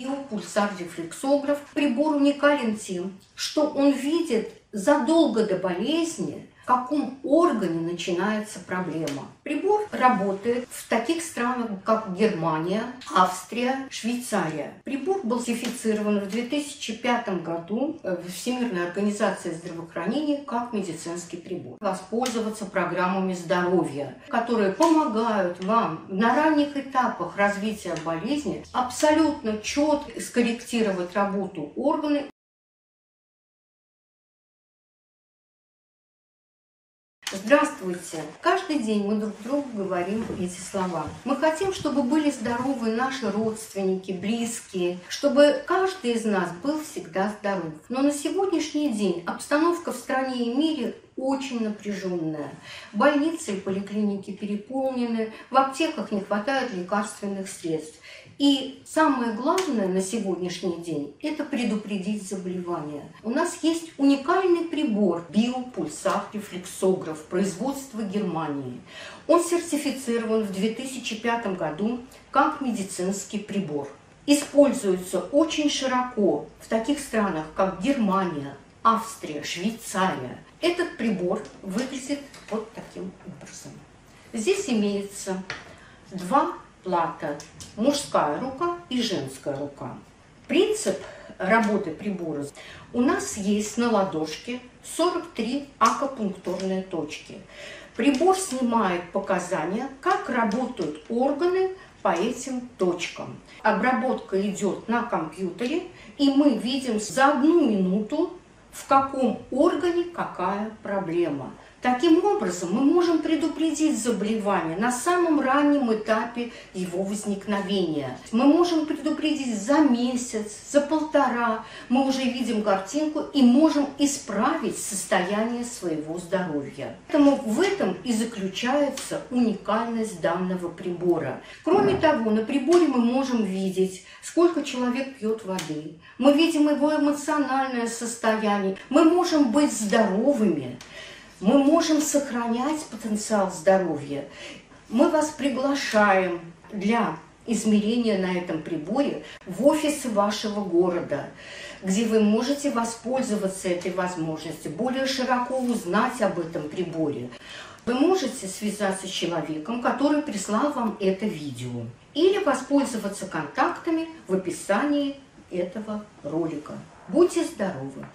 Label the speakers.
Speaker 1: Биопульсар-рефлексограф. Прибор уникален тем, что он видит задолго до болезни, в каком органе начинается проблема. Прибор работает в таких странах, как Германия, Австрия, Швейцария. Прибор был сертифицирован в 2005 году в Всемирной организации здравоохранения как медицинский прибор. Воспользоваться программами здоровья, которые помогают вам на ранних этапах развития болезни абсолютно четко скорректировать работу органов Здравствуйте! Каждый день мы друг другу говорим эти слова. Мы хотим, чтобы были здоровы наши родственники, близкие, чтобы каждый из нас был всегда здоров. Но на сегодняшний день обстановка в стране и мире очень напряженная. Больницы и поликлиники переполнены, в аптеках не хватает лекарственных средств. И самое главное на сегодняшний день – это предупредить заболевания. У нас есть уникальный прибор биопульсар-рефлексограф производства Германии. Он сертифицирован в 2005 году как медицинский прибор. Используется очень широко в таких странах, как Германия, Австрия, Швейцария. Этот прибор выглядит вот таким образом. Здесь имеется два плата мужская рука и женская рука. Принцип работы прибора. У нас есть на ладошке 43 акупунктурные точки. Прибор снимает показания, как работают органы по этим точкам. Обработка идет на компьютере, и мы видим за одну минуту, в каком органе какая проблема. Таким образом, мы можем предупредить заболевание на самом раннем этапе его возникновения. Мы можем предупредить за месяц, за полтора. Мы уже видим картинку и можем исправить состояние своего здоровья. Поэтому в этом и заключается уникальность данного прибора. Кроме того, на приборе мы можем видеть, сколько человек пьет воды. Мы видим его эмоциональное состояние. Мы можем быть здоровыми мы можем сохранять потенциал здоровья. Мы вас приглашаем для измерения на этом приборе в офисы вашего города, где вы можете воспользоваться этой возможностью, более широко узнать об этом приборе. Вы можете связаться с человеком, который прислал вам это видео, или воспользоваться контактами в описании этого ролика. Будьте здоровы!